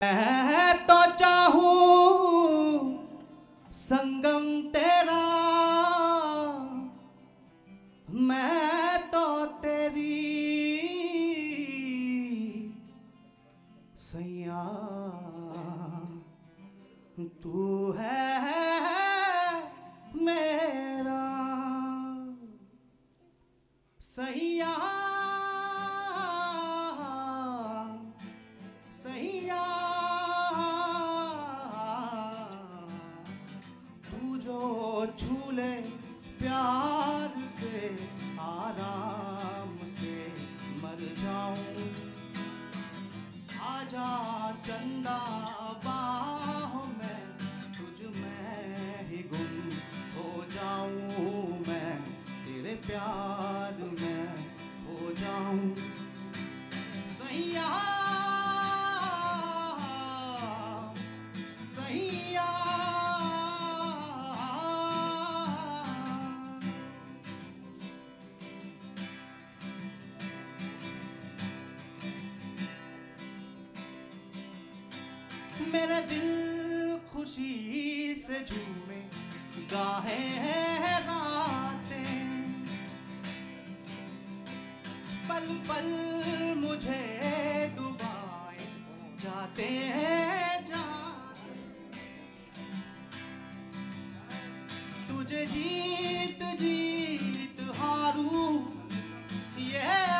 मैं तो चाहूँ संगम तेरा मैं तो तेरी सैया तू है जो झूले प्यार से आराम से मर जाऊँ। आजा चंदा बाहों मेरा दिल खुशी से झूमे, गाहे हैं रातें। पल पल मुझे डुबाए, जाते हैं जाते। तुझे जीत जीत हारू ये प्राण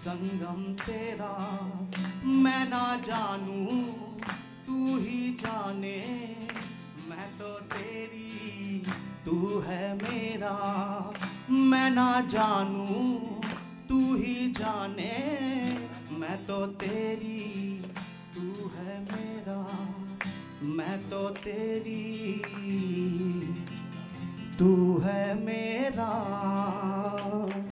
संगम तेरा, मैं ना जानू, तू ही जाने। मैं तो तेरी, तू है मेरा। मैं ना जानू, तू ही जाने। मैं तो तेरी, तू है मेरा। मैं तो तेरी, तू है मेरा।